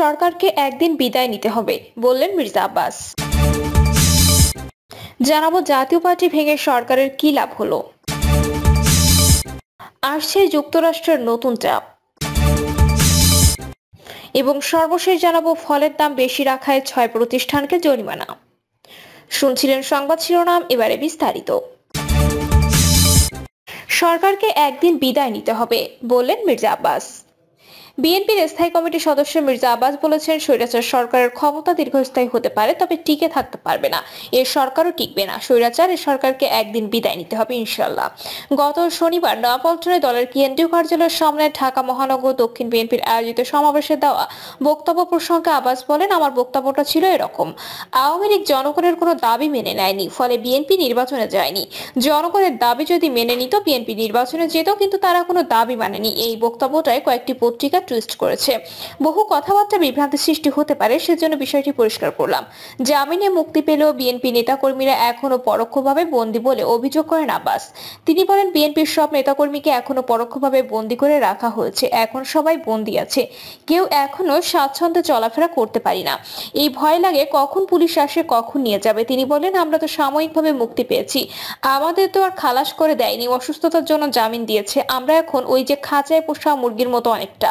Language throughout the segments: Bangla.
সরকারকে একদিন বিদায় নিতে হবে, বললেন মির্জা আব্বাস। জানাব জাতীয় পার্টি ভেঙে সরকারের কি লাভ হলো। আসছে যুক্তরাষ্ট্রের নতুন চাপ। এবং সর্বশেষ জানাব ফলের দাম বেশি রাখায় ছয় প্রতিষ্ঠানকে জরিমানা। শুনছিলেন সংবাদ শিরোনাম, এবারে বিস্তারিত। সরকারকে একদিন বিদায় নিতে হবে, বললেন মির্জা আব্বাস। বিএনপির স্থায়ী কমিটির সদস্য মির্জা আব্বাস বলেছেন, স্বৈরাচার সরকারের ক্ষমতা দীর্ঘস্থায়ী হতে পারে, তবে টিকে থাকতে পারবে না। এর সরকারও টিকবে না। স্বৈরাচার এর সরকারকে একদিন বিদায় নিতে হবে ইনশাল্লাহ গত শনিবার নয়াপল্টনে দলের কেন্দ্রীয় কার্যালয়ের সামনে ঢাকা মহানগর দক্ষিণ বিএনপির আয়োজিত সমাবেশে দেওয়া বক্তব্য প্রসঙ্গে আব্বাস বলেন, আমার বক্তব্যটা ছিল এরকম। আওয়ামী লীগ জনগণের কোনো দাবি মেনে নেয়নি, ফলে বিএনপি নির্বাচনে যায়নি। জনগণের দাবি যদি মেনে নিত, বিএনপি নির্বাচনে যেত, কিন্তু তারা কোনো দাবি মানেনি। এই বক্তব্যটায় কয়েকটি পত্রিকা টুইস্ট করেছে। বহু কথাবার্তা বিভ্রান্তি সৃষ্টি হতে পারে, সেজন্য বিষয়টি পরিষ্কার করলাম। জামিনে মুক্তি পেলেও বিএনপি নেতাকর্মীরা এখনও পরোক্ষভাবে বন্দী বলে অভিযোগ করেন আব্বাস। তিনি বলেন বিএনপির সব নেতাকর্মীকে এখনও পরোক্ষভাবে বন্দী করে রাখা হয়েছে। এখন সবাই বন্দী আছে। কেউ এখনও স্বাচ্ছন্দ্যে চলাফেরা করতে পারি না। এই ভয় লাগে কখন পুলিশ আসে, কখন নিয়ে যাবে। তিনি বলেন, আমরা তো সাময়িকভাবে মুক্তি পেয়েছি। আমাদের তো আর খালাস করে দেয়নি, অসুস্থতার জন্য জামিন দিয়েছে। আমরা এখন ওই যে খাঁচায় পোষা মুরগির মতো অনেকটা।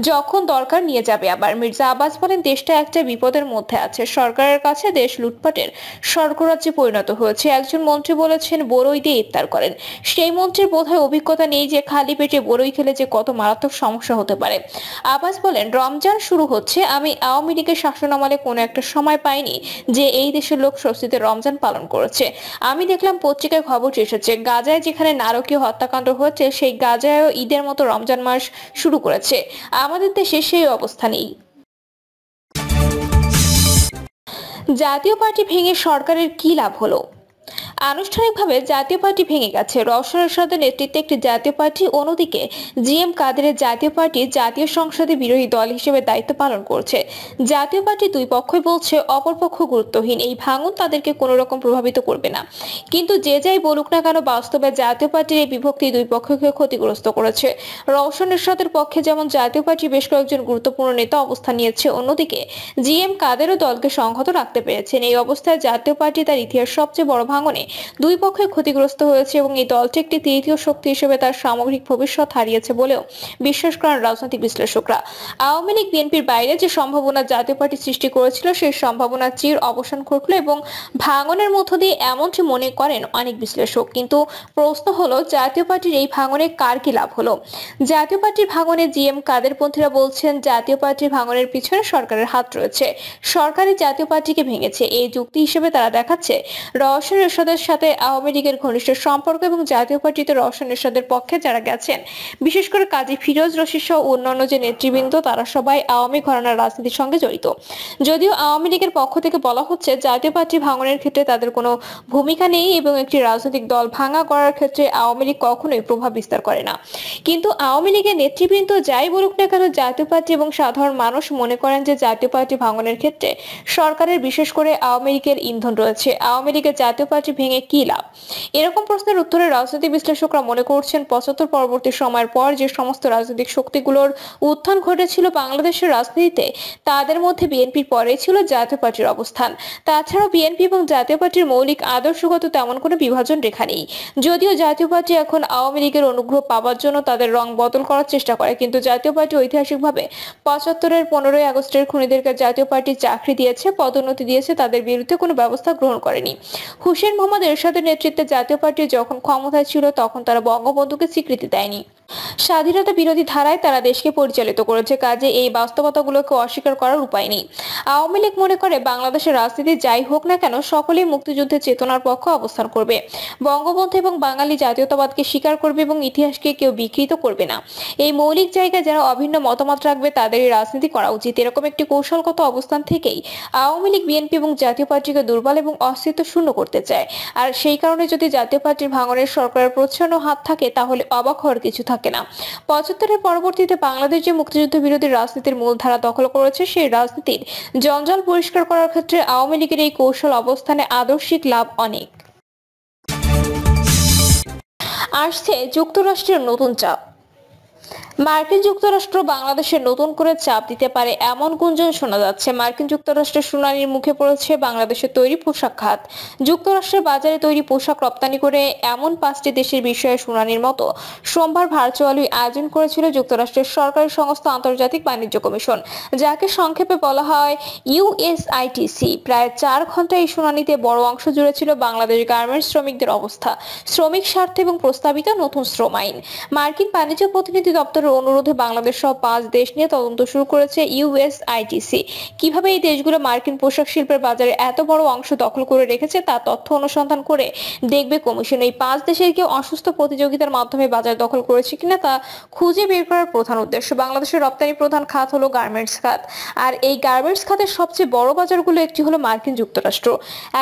যখন দরকার নিয়ে যাবে আবার। মির্জা আব্বাস বলেন, দেশটা একটা বিপদের মধ্যে আছে। সরকারের কাছে দেশ লুটপাটের স্বর্গরাজ্যে পরিণত হয়েছে। একজন মন্ত্রী বলেছেন, বড়ই দিয়ে ইফতার করেন। সেই মন্ত্রীর বোধহয় অভিজ্ঞতা নেই যে খালি পেটে বড়ই খেলে যে কত মারাত্মক সমস্যা হতে পারে। আব্বাস বলেন, রমজান শুরু হচ্ছে। আমি আওয়ামী লীগের শাসনামলে কোনো একটা সময় পাইনি যে এই দেশের লোক স্বস্তিতে রমজান পালন করেছে। আমি দেখলাম পত্রিকায় খবর এসেছে, গাজায় যেখানে নারকীয় হত্যাকাণ্ড হচ্ছে, সেই গাজায়ও ঈদের মতো রমজান মাস শুরু করেছে। আমাদের দেশে সেই অবস্থা নেই। জাতীয় পার্টি ভেঙে সরকারের কি লাভ হলো? আনুষ্ঠানিকভাবে জাতীয় পার্টি ভেঙে গেছে। রওশন এরশাদের নেতৃত্বে একটি জাতীয় পার্টি, অন্যদিকে জি এম কাদেরের জাতীয় পার্টি জাতীয় সংসদে বিরোধী দল হিসেবে দায়িত্ব পালন করছে। জাতীয় পার্টি দুই পক্ষই বলছে অপরপক্ষ গুরুত্বহীন। এই ভাঙন তাদেরকে কোনো রকম প্রভাবিত করবে না। কিন্তু যে যাই বলুক না কেন, বাস্তবে জাতীয় পার্টির এই বিভক্তি দুই পক্ষকে ক্ষতিগ্রস্ত করেছে। রওশন এরশাদের পক্ষে যেমন জাতীয় পার্টি বেশ কয়েকজন গুরুত্বপূর্ণ নেতা অবস্থান নিয়েছে, অন্যদিকে জি এম কাদেরও দলকে সংহত রাখতে পেরেছেন। এই অবস্থায় জাতীয় পার্টি তার ইতিহাস সবচেয়ে বড় ভাঙনে দুই পক্ষে ক্ষতিগ্রস্ত হয়েছে এবং এই দলটি একটি তৃতীয় শক্তি হিসেবে তার সামগ্রিক ভবিষ্যৎ হারিয়েছে বলেও বিশ্বাস করেন রাজনৈতিক বিশ্লেষকরা। আওয়ামী লীগ বিএনপির বাইরে যে সম্ভাবনা জাতীয় পার্টি সৃষ্টি করেছিল, সেই সম্ভাবনা চির অবসান ঘটলো এবং ভাঙনের মধ্য দিয়ে এমনটি মনে করেন অনেক বিশ্লেষক। কিন্তু প্রশ্ন হলো, জাতীয় পার্টির এই ভাঙনে কার কি লাভ হলো? জাতীয় পার্টির ভাঙনে জি এম কাদেরপন্থীরা বলছেন, জাতীয় পার্টির ভাঙনের পিছনে সরকারের হাত রয়েছে। সরকারি জাতীয় পার্টিকে ভেঙেছে। এই যুক্তি হিসেবে তারা দেখাচ্ছে রওশন এরশাদের সাথে আওয়ামী লীগের ঘনিষ্ঠ সম্পর্ক এবং জাতীয় পার্টিতে রওশন এরশাদের পক্ষে যারা গেছেন, বিশেষ করে কাজী ফিরোজ রশিদ সহ অন্যান্য যে নেতৃবৃন্দ, তারা সবাই আওয়ামী ঘরানার রাজনীতির সঙ্গে জড়িত। যদিও আওয়ামী লীগের পক্ষ থেকে বলা হচ্ছে, জাতীয় পার্টি ভাঙনের ক্ষেত্রে তাদের কোনো ভূমিকা নেই এবং একটি রাজনৈতিক দল ভাঙা করার ক্ষেত্রে আওয়ামী লীগ কখনোই প্রভাব বিস্তার করে না। কিন্তু আওয়ামী লীগের নেতৃবৃন্দ যাই বলুক না কেন, জাতীয় পার্টি এবং সাধারণ মানুষ মনে করেন যে জাতীয় পার্টি ভাঙনের ক্ষেত্রে সরকারের বিশেষ করে আওয়ামী লীগের ইন্ধন রয়েছে। আওয়ামী লীগের জাতীয় পার্টি ভেঙে কি লাভ? এরকম প্রশ্নের উত্তরে রাজনৈতিক বিশ্লেষকরা মনে করছেন পঁচাত্তর পরবর্তী সময়ের পর যে সমস্ত রাজনৈতিক শক্তিগুলোর উত্থান ঘটেছিল বাংলাদেশের রাজনীতিতে, তাদের মধ্যে বিএনপির পরে ছিল জাতীয় পার্টির অবস্থান। তাছাড়াও বিএনপি এবং জাতীয় পার্টির মৌলিক আদর্শগত তেমন কোনো বিভাজন রেখা নেই। যদিও জাতীয় পার্টি এখন আওয়ামী লীগের অনুগ্রহ পাওয়ার জন্য তাদের রং বদল করার চেষ্টা করে, কিন্তু জাতীয় পার্টি ঐতিহাসিকভাবে পঁচাত্তরের পনেরোই আগস্টের খুনিদেরকে জাতীয় পার্টি চাকরি দিয়েছে, পদোন্নতি দিয়েছে, তাদের বিরুদ্ধে কোনো ব্যবস্থা গ্রহণ করেনি। হুসেন মোহাম্মদ এরশাদের নেতৃত্বে জাতীয় পার্টি যখন ক্ষমতায় ছিল তখন তারা বঙ্গবন্ধুকে স্বীকৃতি দেয়নি। স্বাধীনতা বিরোধী ধারায় তারা দেশকে পরিচালিত করেছে, কাজে এই বাস্তবতাগুলোকে অস্বীকার করার উপায় নেই। আওয়ামী লীগ মনে করে বাংলাদেশের রাজনীতি যাই হোক না কেন, সকলেই মুক্তিযুদ্ধের চেতনার পক্ষে অবস্থান করবে। বঙ্গবন্ধু এবং বাঙালি জাতীয়তাবাদকে স্বীকার করবে এবং ইতিহাসকে কেউ বিকৃত করবে না। এই মৌলিক জায়গায় যারা অভিন্ন মতামত রাখবে, তাদেরই রাজনীতি করা উচিত। এরকম একটি কৌশলগত অবস্থান থেকেই আওয়ামী লীগ, বিএনপি এবং জাতীয় পার্টিকে দুর্বল এবং অস্তিত্ব শূন্য করতে চায়। আর সেই কারণে যদি জাতীয় পার্টির ভাঙনের সরকারের প্রচ্ছন্ন হাত থাকে, তাহলে অবাক হওয়ার কিছু থাকে না। পঁচাত্তরের পরবর্তীতে বাংলাদেশ যে মুক্তিযুদ্ধ বিরোধী রাজনীতির মূলধারা দখল করেছে, সেই রাজনীতির জঞ্জাল পরিষ্কার করার ক্ষেত্রে আওয়ামী লীগের এই কৌশল অবস্থানে আদর্শিক লাভ অনেক। আসছে যুক্তরাষ্ট্রের নতুন চাপ। মার্কিন যুক্তরাষ্ট্র বাংলাদেশে নতুন করে চাপ দিতে পারে এমন গুঞ্জন শোনা যাচ্ছে। মার্কিন যুক্তরাষ্ট্রের শুনানির মুখে পড়েছে বাংলাদেশের তৈরি পোশাক খাত। যুক্তরাষ্ট্রের বাজারে তৈরি পোশাক রপ্তানি করে এমন পাঁচটি দেশের বিষয়ে শুনানির মতো সোমবার ভার্চুয়ালি আয়োজন করেছিল যুক্তরাষ্ট্রের সরকারি সংস্থা আন্তর্জাতিক বাণিজ্য কমিশন, যাকে সংক্ষেপে বলা হয় ইউএসআইটিসি প্রায় চার ঘণ্টা এই শুনানিতে বড় অংশ জুড়ে ছিল বাংলাদেশ গার্মেন্টস শ্রমিকদের অবস্থা, শ্রমিক স্বার্থ এবং প্রস্তাবিত নতুন শ্রম আইন। মার্কিন বাণিজ্য প্রতিনিধি দপ্তরের অনুরোধে বাংলাদেশ সহ পাঁচ দেশ নিয়ে তদন্ত শুরু করেছে ইউএসআইটিসি কীভাবে এই দেশগুলো মার্কিন পোশাক শিল্পের বাজারে এত বড় অংশ দখল করে রেখেছে তা তথ্য অনুসন্ধান করে দেখবে কমিশন। এই পাঁচ দেশের কেউ অসুস্থ প্রতিযোগিতার মাধ্যমে বাজার দখল করেছে কিনা তা খুঁজে বের করার প্রধান উদ্দেশ্য। বাংলাদেশের রপ্তানি প্রধান খাত হলো গার্মেন্টস খাত। আর এই গার্মেন্টস খাতের সবচেয়ে বড় বাজারগুলো একটি হলো মার্কিন যুক্তরাষ্ট্র।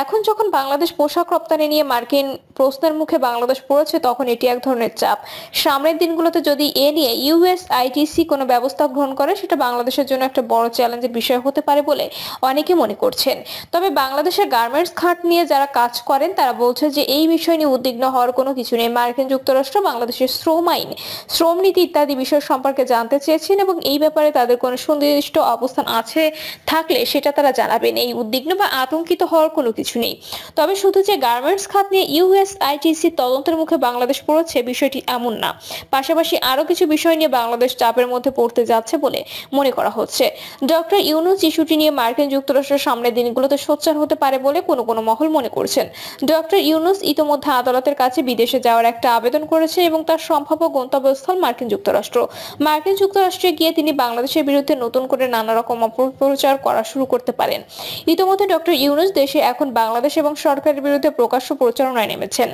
এখন যখন বাংলাদেশ পোশাক রপ্তানি নিয়ে মার্কিন প্রশ্নের মুখে বাংলাদেশ পড়েছে, তখন এটি এক ধরনের চাপ। সামনের দিনগুলোতে যদি এ নিয়ে ইউএসআইটিসি কোনো ব্যবস্থা গ্রহণ করে, সেটা বাংলাদেশের জন্য একটা বড় চ্যালেঞ্জের বিষয় হতে পারে বলে অনেকে মনে করছেন। তবে বাংলাদেশের গার্মেন্টস খাত নিয়ে যারা কাজ করেন, তারা বলছে যে এই বিষয় নিয়ে উদ্বিগ্ন হওয়ার কোনো কিছু নেই। মার্কিন যুক্তরাষ্ট্র বাংলাদেশের শ্রম আইন, শ্রম নীতি ইত্যাদি বিষয় সম্পর্কে জানতে চেয়েছেন এবং এই ব্যাপারে তাদের কোনো সুনির্দিষ্ট অবস্থান আছে থাকলে সেটা তারা জানাবেন। এই উদ্বিগ্ন বা আতঙ্কিত হওয়ার কোনো কিছু নেই। তবে শুধু যে গার্মেন্টস খাত নিয়ে ইউএসআইটিসি তদন্তের মুখে বাংলাদেশ পড়েছে, বিষয়টি এমন না। পাশাপাশি আরও কিছু বিষয় নিয়ে বাংলাদেশ চাপের মধ্যে পড়তে যাচ্ছে বলে মনে করা হচ্ছে। ডক্টর ইউনুস ইস্যুটি নিয়ে মার্কিন যুক্তরাষ্ট্রের সামনের দিনগুলোতে সোচ্চার হতে পারে বলে কোনো কোনো মহল মনে করছেন। ডক্টর ইউনুস ইতোমধ্যে আদালতের কাছে বিদেশে যাওয়ার একটা আবেদন করেছে এবং তার সম্ভাব্য গন্তব্যস্থল মার্কিন যুক্তরাষ্ট্র। মার্কিন যুক্তরাষ্ট্রে গিয়ে তিনি বাংলাদেশের বিরুদ্ধে নতুন করে নানা রকম অপপ্রচার করা শুরু করতে পারেন। ইতোমধ্যে ডক্টর ইউনুস দেশে এখন বাংলাদেশ এবং সরকারের বিরুদ্ধে প্রকাশ্য প্রচারণায় নেমেছেন।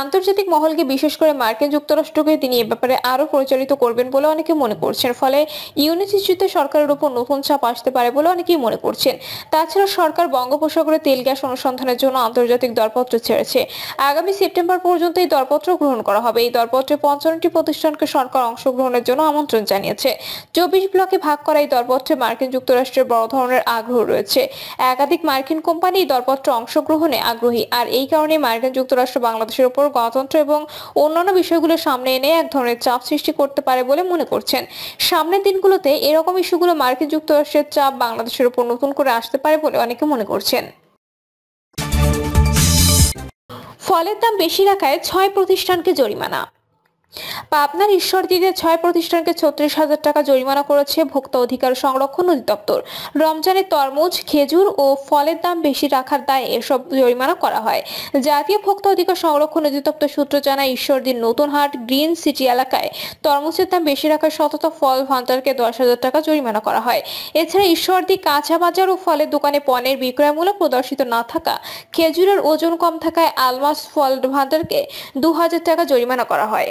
আন্তর্জাতিক মহলকে বিশেষ করে মার্কিন যুক্তরাষ্ট্রকে তিনি এ ব্যাপারে আরও পরিচালিত করবেন বলে অনেকে মনে করছেন। ফলে ইউনিট সরকারের উপর নতুন চাপ আসতে পারে বলে অনেকেই মনে করছেন। তাছাড়া সরকার বঙ্গোপসাগরে তেল গ্যাস অনুসন্ধানের জন্য আন্তর্জাতিক দরপত্র ছেড়েছে। আগামী সেপ্টেম্বর পর্যন্ত এই দরপত্র গ্রহণ করা হবে। এই দরপত্রে পঞ্চান্নটি প্রতিষ্ঠানকে সরকার অংশগ্রহণের জন্য আমন্ত্রণ জানিয়েছে। চব্বিশ ব্লকে ভাগ করা এই দরপত্রে মার্কিন যুক্তরাষ্ট্রের বড় ধরনের আগ্রহ রয়েছে। একাধিক মার্কিন কোম্পানি এই দরপত্রে অংশগ্রহণে আগ্রহী। আর এই কারণে মার্কিন যুক্তরাষ্ট্র বাংলাদেশ বাংলাদেশের উপর গণতন্ত্র এবং অন্যান্য বিষয়গুলো সামনে এনে এক ধরনের চাপ সৃষ্টি করতে পারে বলে মনে করছেন। সামনের দিনগুলোতে এরকম ইস্যুগুলো মার্কিন যুক্তরাষ্ট্রের চাপ বাংলাদেশের উপর নতুন করে আসতে পারে বলে অনেকে মনে করছেন। ফলের দাম বেশি রাখায় ছয় প্রতিষ্ঠানকে জরিমানা। পাবনার ঈশ্বরদীতে ছয় প্রতিষ্ঠানকে ছত্রিশ হাজার টাকা জরিমানা করেছে ভোক্তা অধিকার সংরক্ষণ অধিদপ্তর। রমজানের তরমুজ, খেজুর ও ফলের দাম বেশি রাখার দায়ে এসব জরিমানা করা হয়। জাতীয় ভোক্তা অধিকার সংরক্ষণ অধিদপ্তর সূত্র জানায়, ঈশ্বরদীর নতুন হাট গ্রিন সিটি এলাকায় তরমুজের দাম বেশি রাখার শতত ফল ভান্ডারকে দশ হাজার টাকা জরিমানা করা হয়। এছাড়া ঈশ্বরদী কাঁচা বাজার ও ফলের দোকানে পণ্যের বিক্রয় মূল্য প্রদর্শিত না থাকা, খেজুরের ওজন কম থাকায় আলমাস ফল ভান্ডারকে দু হাজার টাকা জরিমানা করা হয়।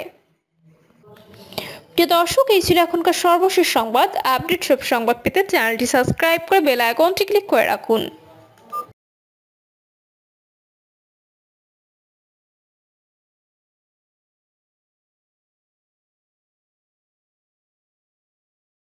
প্রিয় দর্শক, এই ছিল এখনকার সর্বশেষ সংবাদ। আপডেট সব সংবাদ পেতে চ্যানেলটি সাবস্ক্রাইব করে বেল আইকনটি ক্লিক করে রাখুন।